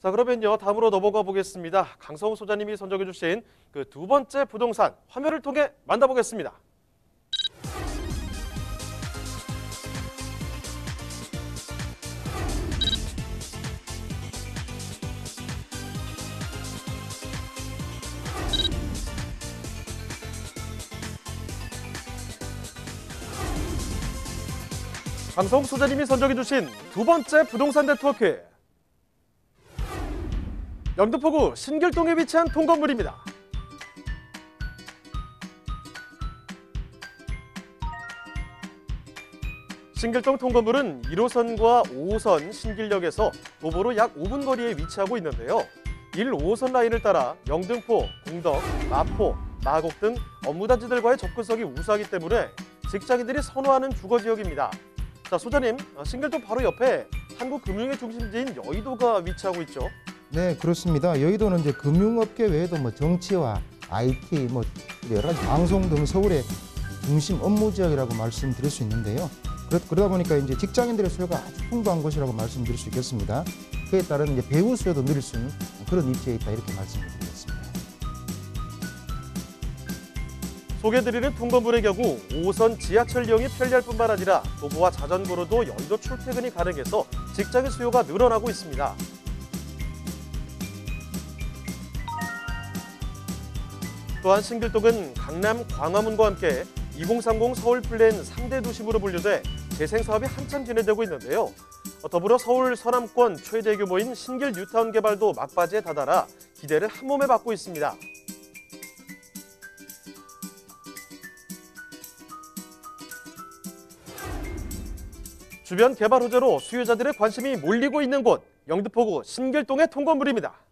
자 그러면요 다음으로 넘어가 보겠습니다. 강성우 소장님이 선정해 주신 그 두 번째 부동산 화면을 통해 만나보겠습니다. 강성우 소장님이 선정해 주신 두 번째 부동산 네트워크 영등포구 신길동에 위치한 통건물입니다. 신길동 통건물은 1호선과 5호선 신길역에서 도보로 약 5분 거리에 위치하고 있는데요. 1, 5호선 라인을 따라 영등포, 공덕, 마포, 마곡 등 업무단지들과의 접근성이 우수하기 때문에 직장인들이 선호하는 주거지역입니다. 자, 소장님, 어, 신길동 바로 옆에 한국 금융의 중심지인 여의도가 위치하고 있죠. 네, 그렇습니다. 여의도는 이제 금융업계 외에도 뭐 정치와 IT, 뭐 여러 가지 방송 등 서울의 중심 업무 지역이라고 말씀드릴 수 있는데요. 그러, 그러다 보니까 이제 직장인들의 수요가 아주 풍부한 곳이라고 말씀드릴 수 있겠습니다. 그에 따른 이제 배우 수요도 늘릴 수 있는 그런 입지에 있다 이렇게 말씀드리겠습니다. 소개드리는 통건물의 경우 5호선 지하철 이용이 편리할 뿐만 아니라 도보와 자전거로도 여의도 출퇴근이 가능해서 직장인 수요가 늘어나고 있습니다. 또한 신길동은 강남 광화문과 함께 2030 서울 플랜 3대 도심으로 분류돼 재생 사업이 한참 진행되고 있는데요. 더불어 서울 서남권 최대 규모인 신길 뉴타운 개발도 막바지에 다다라 기대를 한 몸에 받고 있습니다. 주변 개발 호재로 수요자들의 관심이 몰리고 있는 곳 영등포구 신길동의 통건물입니다.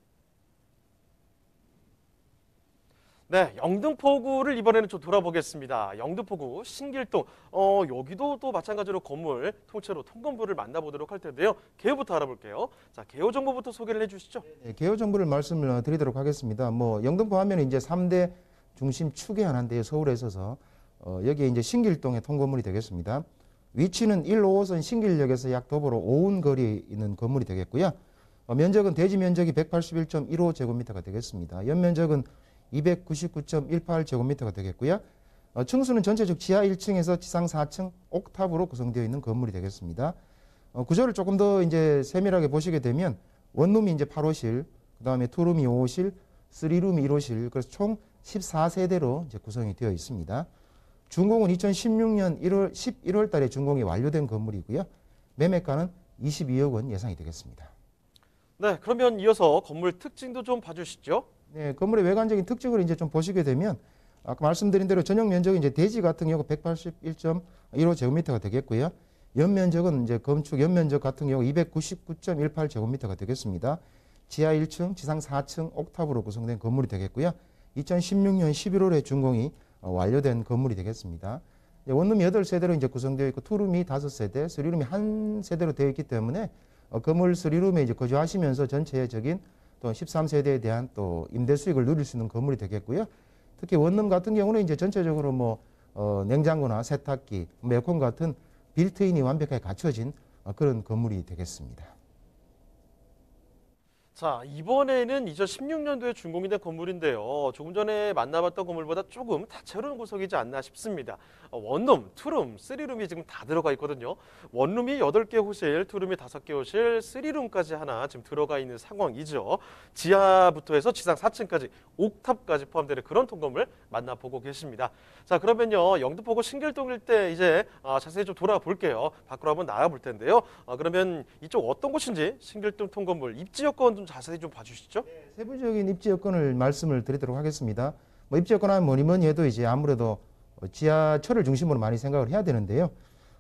네, 영등포구를 이번에는 좀 돌아보겠습니다. 영등포구 신길동 어, 여기도 또 마찬가지로 건물 통째로 통건물을 만나보도록 할 텐데요. 개요부터 알아볼게요. 자, 개요 정보부터 소개를 해주시죠. 네, 개요 정보를 말씀을 드리도록 하겠습니다. 뭐 영등포 하면 이제 3대 중심 축의 하나인데요. 서울에 있어서 어, 여기에 이제 신길동의 통건물이 되겠습니다. 위치는 1, 5호선 신길역에서 약 도보로 5분 거리에 있는 건물이 되겠고요. 어, 면적은 대지 면적이 181.15제곱미터가 되겠습니다. 연면적은 299.18제곱미터가 되겠고요. 어, 층수는 전체적 지하 1층에서 지상 4층 옥탑으로 구성되어 있는 건물이 되겠습니다. 어, 구조를 조금 더 이제 세밀하게 보시게 되면 원룸이 이제 8호실, 그 다음에 투룸이 5호실, 3룸이 1호실, 그래서 총 14세대로 이제 구성이 되어 있습니다. 준공은 2016년 1월 11월 달에 준공이 완료된 건물이고요. 매매가는 22억 원 예상이 되겠습니다. 네, 그러면 이어서 건물 특징도 좀 봐주시죠. 네, 건물의 외관적인 특징을 이제 좀 보시게 되면 아까 말씀드린 대로 전용 면적이 이제 대지 같은 경우 181.15 제곱미터가 되겠고요. 연면적은 이제 건축 연면적 같은 경우 299.18 제곱미터가 되겠습니다. 지하 1층, 지상 4층 옥탑으로 구성된 건물이 되겠고요. 2016년 11월에 준공이 어, 완료된 건물이 되겠습니다. 원룸이 8세대로 이제 구성되어 있고 투룸이 5세대, 쓰리룸이 한 세대로 되어 있기 때문에 어, 건물 쓰리룸에 이제 거주하시면서 전체적인 또 13세대에 대한 또 임대 수익을 누릴 수 있는 건물이 되겠고요. 특히 원룸 같은 경우는 이제 전체적으로 뭐 어, 냉장고나 세탁기, 에어컨 같은 빌트인이 완벽하게 갖춰진 어, 그런 건물이 되겠습니다. 자, 이번에는 2016년도에 준공이 된 건물인데요. 조금 전에 만나봤던 건물보다 조금 다채로운 구석이지 않나 싶습니다. 어, 원룸, 투룸, 쓰리룸이 지금 다 들어가 있거든요. 원룸이 8개 호실, 투룸이 5개 호실, 쓰리룸까지 하나 지금 들어가 있는 상황이죠. 지하부터 해서 지상 4층까지 옥탑까지 포함되는 그런 통건물 만나보고 계십니다. 자, 그러면요. 영등포구 신길동 일대 이제 어, 자세히 좀 돌아볼게요. 밖으로 한번 나가 볼 텐데요. 어, 그러면 이쪽 어떤 곳인지 신길동 통건물 입지 여건 좀 자세히 좀 봐주시죠. 세부적인 입지 여건을 말씀을 드리도록 하겠습니다. 뭐 입지 여건 하면 뭐니 뭐니 해도 이제 아무래도 어, 지하철을 중심으로 많이 생각을 해야 되는데요.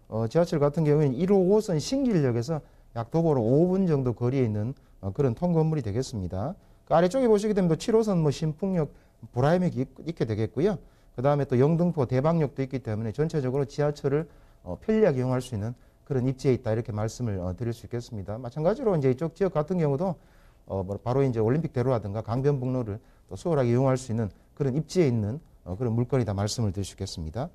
어, 지하철 같은 경우에는 1호 5호선 신길역에서 약 도보로 5분 정도 거리에 있는 어, 그런 통건물이 되겠습니다. 그 아래쪽에 보시게 되면 또 7호선 뭐 신풍역, 보라임역이 있- 있게 되겠고요. 그 다음에 또 영등포 대방역도 있기 때문에 전체적으로 지하철을 어, 편리하게 이용할 수 있는 그런 입지에 있다 이렇게 말씀을 어, 드릴 수 있겠습니다. 마찬가지로 이제 이쪽 지역 같은 경우도 어, 뭐 바로 이제 올림픽대로라든가 강변북로를 또 수월하게 이용할 수 있는 그런 입지에 있는 어, 그런 물건이다 말씀을 드릴 수 있겠습니다.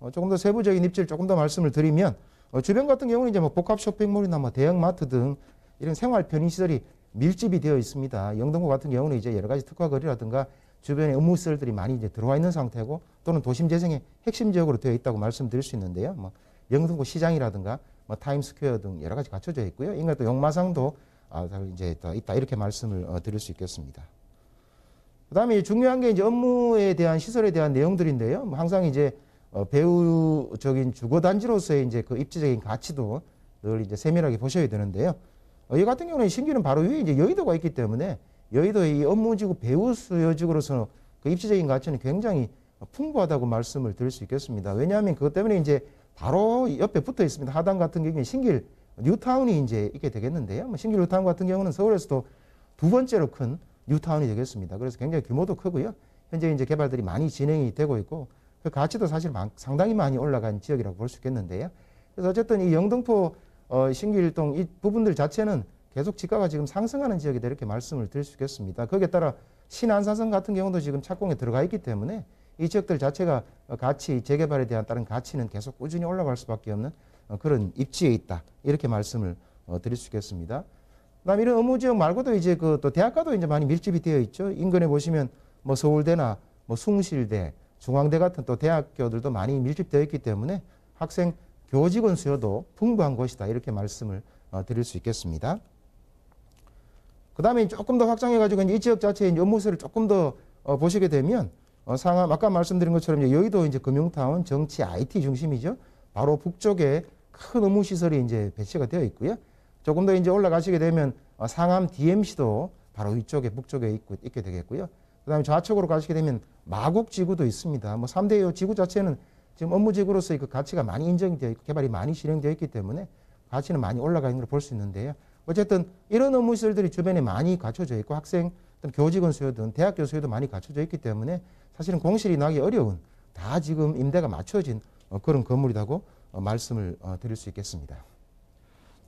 어, 조금 더 세부적인 입지를 조금 더 말씀을 드리면 어, 주변 같은 경우는 이제 뭐 복합 쇼핑몰이나 뭐 대형 마트 등 이런 생활 편의 시설이 밀집이 되어 있습니다. 영등포 같은 경우는 이제 여러 가지 특화거리라든가 주변에 업무시설들이 많이 이제 들어와 있는 상태고 또는 도심 재생의 핵심 지역으로 되어 있다고 말씀드릴 수 있는데요. 뭐 영등포 시장이라든가 뭐 타임스퀘어 등 여러 가지 갖춰져 있고요. 인가 또 용마상도 아, 다 이제 더 있다 이렇게 말씀을 어, 드릴 수 있겠습니다. 그 다음에 중요한 게 이제 업무에 대한 시설에 대한 내용들인데요. 뭐 항상 이제 어, 배우적인 주거 단지로서의 이제 그 입지적인 가치도 늘 이제 세밀하게 보셔야 되는데요. 어, 이 같은 경우는 신기는 바로 위에 이제 여의도가 있기 때문에 여의도의 이 업무지구 배우 수요지구로서는 그 입지적인 가치는 굉장히 풍부하다고 말씀을 드릴 수 있겠습니다. 왜냐하면 그것 때문에 이제 바로 옆에 붙어 있습니다. 하단 같은 경우에 신길 뉴타운이 이제 있게 되겠는데요. 뭐 신길 뉴타운 같은 경우는 서울에서도 두 번째로 큰 뉴타운이 되겠습니다. 그래서 굉장히 규모도 크고요. 현재 이제 개발들이 많이 진행이 되고 있고 그 가치도 사실 많- 상당히 많이 올라간 지역이라고 볼 수 있겠는데요. 그래서 어쨌든 이 영등포 어, 신길동 이 부분들 자체는 계속 지가가 지금 상승하는 지역이다 이렇게 말씀을 드릴 수 있겠습니다. 거기에 따라 신안사선 같은 경우도 지금 착공에 들어가 있기 때문에 이 지역들 자체가 어, 가치 재개발에 대한 다른 가치는 계속 꾸준히 올라갈 수밖에 없는 어, 그런 입지에 있다 이렇게 말씀을 어, 드릴 수 있겠습니다. 그다음 이런 업무 지역 말고도 이제 그 또 대학가도 이제 많이 밀집이 되어 있죠. 인근에 보시면 뭐 서울대나 뭐 숭실대, 중앙대 같은 또 대학교들도 많이 밀집되어 있기 때문에 학생 교직원 수요도 풍부한 곳이다 이렇게 말씀을 어, 드릴 수 있겠습니다. 그 다음에 조금 더 확장해 가지고 이 지역 자체의 업무세를 조금 더 어, 보시게 되면 어, 상암 아까 말씀드린 것처럼 여의도 이제 금융타운 정치 IT 중심이죠. 바로 북쪽에 큰 업무 시설이 이제 배치가 되어 있고요. 조금 더 이제 올라가시게 되면 어, 상암 DMC도 바로 이쪽에 북쪽에 있고 있게 되겠고요. 그 다음에 좌측으로 가시게 되면 마곡 지구도 있습니다. 뭐 3대 지구 자체는 지금 업무 지구로서의 그 가치가 많이 인정이 되어 있고 개발이 많이 진행되어 있기 때문에 가치는 많이 올라가 있는 걸 볼 수 있는데요. 어쨌든 이런 업무 시설들이 주변에 많이 갖춰져 있고 학생 또는 교직원 수요든 대학교 수요도 많이 갖춰져 있기 때문에 사실은 공실이 나기 어려운 다 지금 임대가 맞춰진 어, 그런 건물이라고 어, 말씀을 어, 드릴 수 있겠습니다.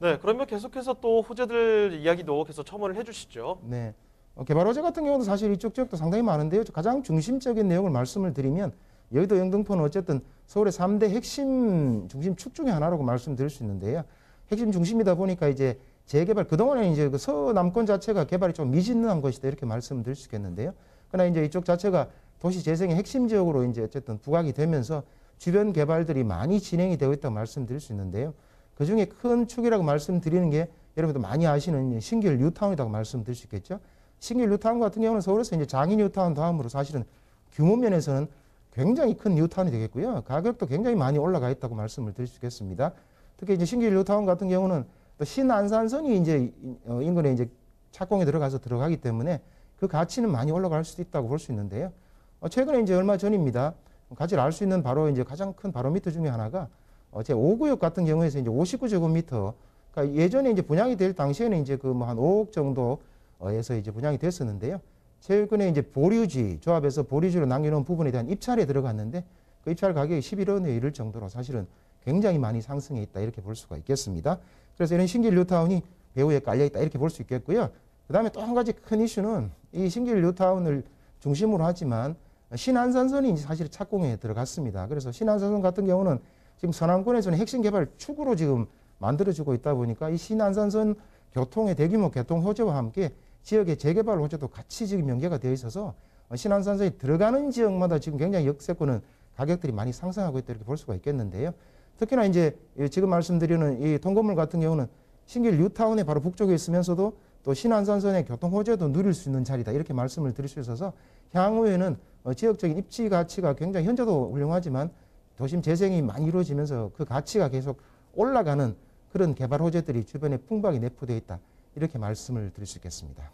네, 그러면 계속해서 또 호재들 이야기도 계속 첨언을 해주시죠. 네. 어, 개발 호재 같은 경우도 사실 이쪽 지역도 상당히 많은데요. 가장 중심적인 내용을 말씀을 드리면 여의도 영등포는 어쨌든 서울의 3대 핵심 중심 축 중에 하나라고 말씀드릴 수 있는데요. 핵심 중심이다 보니까 이제 재개발 그동안에 이제 그 서남권 자체가 개발이 좀 미진한 것이다 이렇게 말씀드릴 수 있겠는데요. 그러나 이제 이쪽 자체가 도시 재생의 핵심 지역으로 이제 어쨌든 부각이 되면서 주변 개발들이 많이 진행이 되고 있다고 말씀드릴 수 있는데요. 그 중에 큰 축이라고 말씀드리는 게 여러분도 많이 아시는 신길 뉴타운이라고 말씀드릴 수 있겠죠. 신길 뉴타운 같은 경우는 서울에서 이제 장인 뉴타운 다음으로 사실은 규모 면에서는 굉장히 큰 뉴타운이 되겠고요. 가격도 굉장히 많이 올라가 있다고 말씀을 드릴 수 있겠습니다. 특히 이제 신길 뉴타운 같은 경우는 또 신안산선이 이제 어, 인근에 이제 착공에 들어가서 들어가기 때문에 그 가치는 많이 올라갈 수도 있다고 볼 수 있는데요. 어, 최근에 이제 얼마 전입니다. 가치를 알 수 있는 바로 이제 가장 큰 바로미터 중에 하나가 어, 제 5구역 같은 경우에서 이제 59제곱미터 그러니까 예전에 이제 분양이 될 당시에는 이제 그 뭐 한 5억 정도에서 이제 분양이 됐었는데요. 최근에 이제 보류지 조합에서 보류지로 남겨놓은 부분에 대한 입찰에 들어갔는데 그 입찰 가격이 11원에 이를 정도로 사실은 굉장히 많이 상승해 있다 이렇게 볼 수가 있겠습니다. 그래서 이런 신길 뉴타운이 배후에 깔려 있다 이렇게 볼 수 있겠고요. 그다음에 또 한 가지 큰 이슈는 이 신길 뉴타운을 중심으로 하지만 신안산선이 사실 착공에 들어갔습니다. 그래서 신안산선 같은 경우는 지금 서남권에서는 핵심 개발 축으로 지금 만들어지고 있다 보니까 이 신안산선 교통의 대규모 교통 호재와 함께 지역의 재개발 호재도 같이 지금 연계가 되어 있어서 신안산선이 들어가는 지역마다 지금 굉장히 역세권은 가격들이 많이 상승하고 있다 이렇게 볼 수가 있겠는데요. 특히나 이제 지금 말씀드리는 이 통건물 같은 경우는 신길 뉴타운의 바로 북쪽에 있으면서도 또 신안산선의 교통 호재도 누릴 수 있는 자리다 이렇게 말씀을 드릴 수 있어서 향후에는 어, 지역적인 입지 가치가 굉장히 현재도 훌륭하지만 도심 재생이 많이 이루어지면서 그 가치가 계속 올라가는 그런 개발 호재들이 주변에 풍부하게 내포되어 있다 이렇게 말씀을 드릴 수 있겠습니다.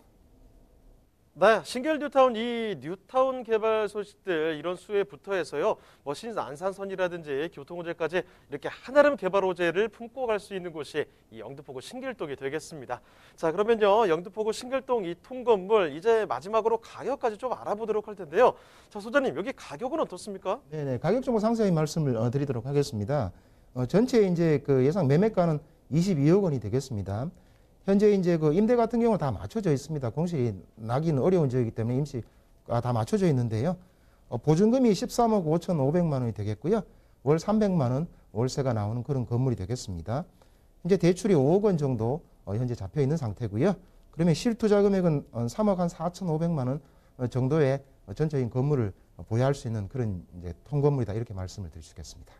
네, 신길 뉴타운 이 뉴타운 개발 소식들 이런 수에 붙어해서요. 뭐 신안산선이라든지 교통호재까지 이렇게 한아름 개발 호재를 품고 갈 수 있는 곳이 이 영등포구 신길동이 되겠습니다. 자, 그러면요. 영등포구 신길동 이 통건물 이제 마지막으로 가격까지 좀 알아보도록 할 텐데요. 자, 소장님 여기 가격은 어떻습니까? 네네 가격 정보 상세히 말씀을 어, 드리도록 하겠습니다. 어, 전체 이제 그 예상 매매가는 22억 원이 되겠습니다. 현재 이제 그 임대 같은 경우는 다 맞춰져 있습니다. 공실이 나기는 어려운 지역이기 때문에 임시가 다 맞춰져 있는데요. 어, 보증금이 13억 5천 5백만 원이 되겠고요. 월 300만 원 월세가 나오는 그런 건물이 되겠습니다. 현재 대출이 5억 원 정도 어, 현재 잡혀 있는 상태고요. 그러면 실투자 금액은 어, 3억 한 4,500만 원 어, 정도의 어, 전체적인 건물을 어, 보유할 수 있는 그런 이제 통건물이다 이렇게 말씀을 드릴 수 있겠습니다.